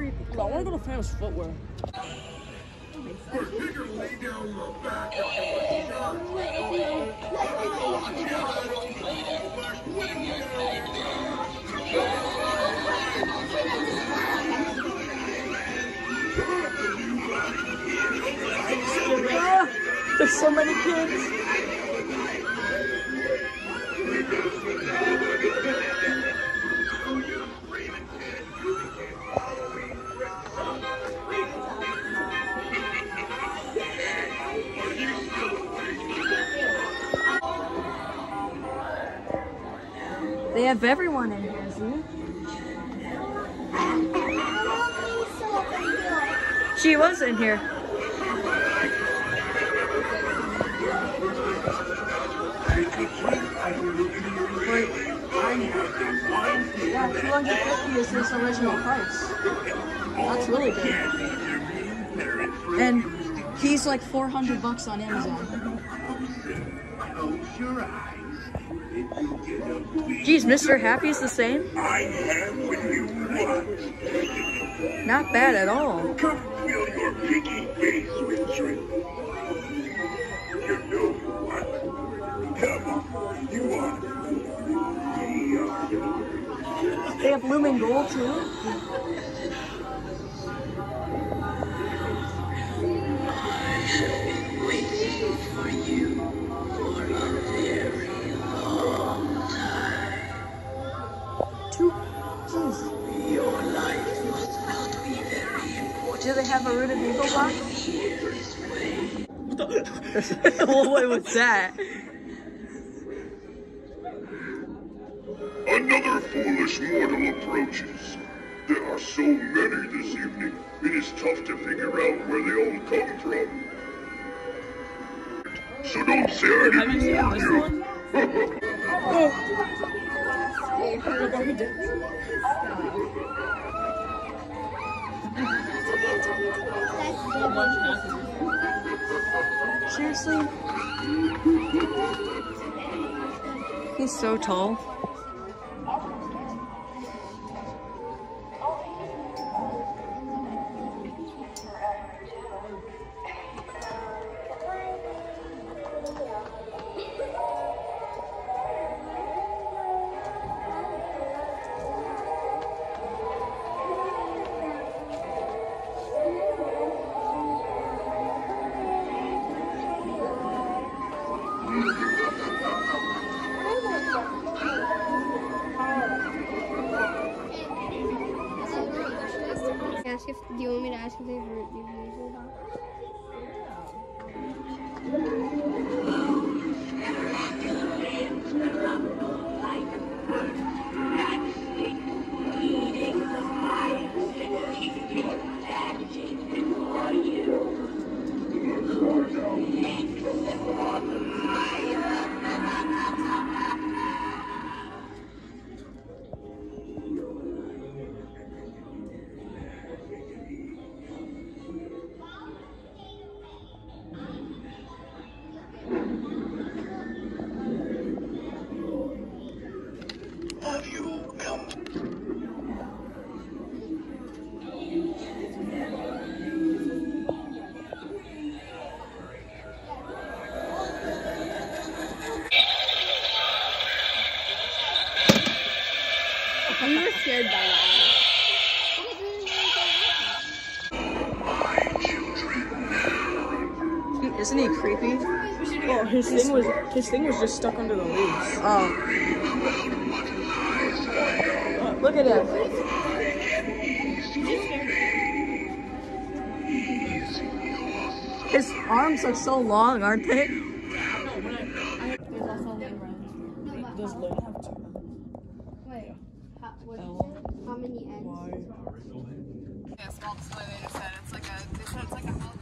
creepy. I want to go to Famous Footwear. There's so many kids. They have everyone in here, see? She was in here. Wait. Yeah, 250 is his original price. That's really good. And he's like 400 bucks on Amazon. Geez, Mr. Happy's the same? You want. Not bad at all. Come fill your picky face with drink. You know what? Come on, you want. They have Lumen Gold too. Your life must be very important Do they have a rooted eagle box? this way. what was that? Another foolish mortal approaches. There are so many this evening, it is tough to figure out where they all come from. So don't say I didn't Have you Seriously? He's so tall. Do you want me to ask if they've reviewed We were scared by that. My children. Isn't he creepy? Oh, his thing was his thing was just stuck under the leaves. Oh. Look at him. His arms are so long, aren't they? Does Lynn have two? Wait, how, what did you say? How many ends? Why? Yeah, small display they just said it's like a they said it's like a